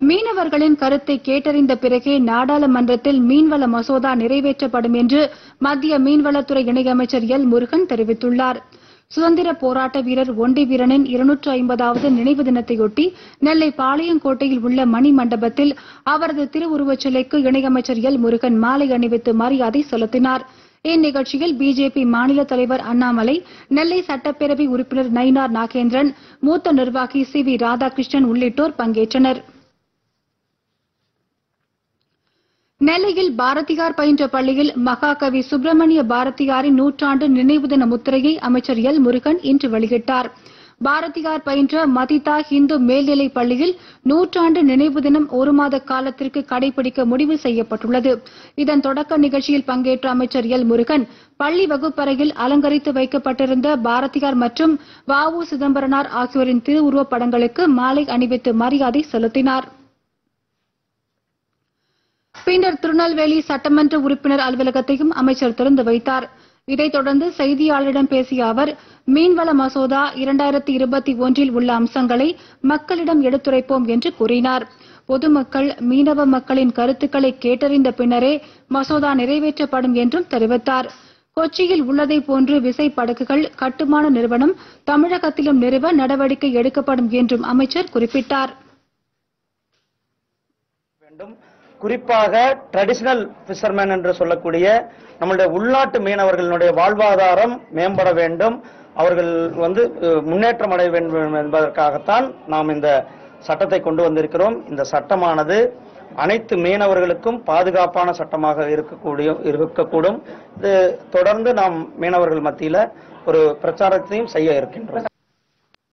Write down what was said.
மீனவர்களின் கருத்தை கேட்டறிந்த பிறகே நாடாளுமன்றத்தில் மீன்வள மசோதா நிறைவேற்றப்படும் என்று மத்திய மீன்வளத்துறை இணையமைச்சர் எல். முருகன் தெரிவித்துள்ளார். சுதந்திர போராட்ட வீரர் ஒண்டி வீரனின் இருநூற்று ஐம்பதாவது நினைவு தினத்தையொட்டி நெல்லை பாளையங்கோட்டையில் உள்ள மணி மண்டபத்தில் அவரது திருவுருவச் சிலைக்கு இணையமைச்சர் எல். முருகன் மாலை அணிவித்து மரியாதை செலுத்தினார். இந்நிகழ்ச்சியில் பிஜேபி மாநில தலைவர் அண்ணாமலை நெல்லை சட்டப்பேரவை உறுப்பினர் நயினார் நாகேந்திரன் மூத்த நிர்வாகி சி வி ராதாகிருஷ்ணன் உள்ளிட்டோர் பங்கேற்றனர். நெல்லையில் பாரதியார் பயின்ற பள்ளியில் மகாகவி சுப்பிரமணிய பாரதியாரின் நூற்றாண்டு நினைவு தின முத்திரையை அமைச்சர் எல் முருகன் இன்று வெளியிட்டார். பாரதியார் பயின்ற மதிதா இந்து மேல்நிலைப் பள்ளியில் நூற்றாண்டு நினைவு தினம் ஒரு மாத காலத்திற்கு கடைபிடிக்க முடிவு செய்யப்பட்டுள்ளது. இதன் தொடக்க நிகழ்ச்சியில் பங்கேற்ற அமைச்சர் எல் முருகன் பள்ளி வகுப்பறையில் அலங்கரித்து வைக்கப்பட்டிருந்த பாரதியார் மற்றும் வ உ சிதம்பரனார் ஆகியோரின் திருவுருவப் படங்களுக்கு மாலை அணிவித்து மரியாதை செலுத்தினார். அமைச்சர் திருநெல்வேலி சட்டமன்ற உறுப்பினர் அலுவலகத்தையும் அமைச்சர் திறந்து வைத்தார். இதைத் தொடர்ந்து செய்தியாளரிடம் பேசிய அவர் மீன்வள மசோதா இரண்டாயிரத்தி இருபத்தி ஒன்றில் உள்ள அம்சங்களை மக்களிடம் எடுத்துரைப்போம் என்று கூறினார். பொதுமக்கள் மீனவ மக்களின் கருத்துக்களை கேட்டறிந்த பின்னரே மசோதா நிறைவேற்றப்படும் என்றும் தெரிவித்தார். கொச்சியில் உள்ளதை போன்று விசைப்படகுகள் கட்டுமான நிறுவனம் தமிழகத்திலும் நிறுவ நடவடிக்கை எடுக்கப்படும் என்றும் அமைச்சர் குறிப்பிட்டார். குறிப்பாக ட்ரெடிஷனல் ஃபிஷர்மேன் என்று சொல்லக்கூடிய நம்மளுடைய உள்நாட்டு மீனவர்களுடைய வாழ்வாதாரம் மேம்பட வேண்டும். அவர்கள் வந்து முன்னேற்றம் அடைய வேண்டும் என்பதற்காகத்தான் நாம் இந்த சட்டத்தை கொண்டு வந்திருக்கிறோம். இந்த சட்டமானது அனைத்து மீனவர்களுக்கும் பாதுகாப்பான சட்டமாக இருக்கக்கூடிய இருக்கக்கூடும். இது தொடர்ந்து நாம் மீனவர்கள் மத்தியில ஒரு பிரச்சாரத்தையும் செய்ய இருக்கின்றோம்.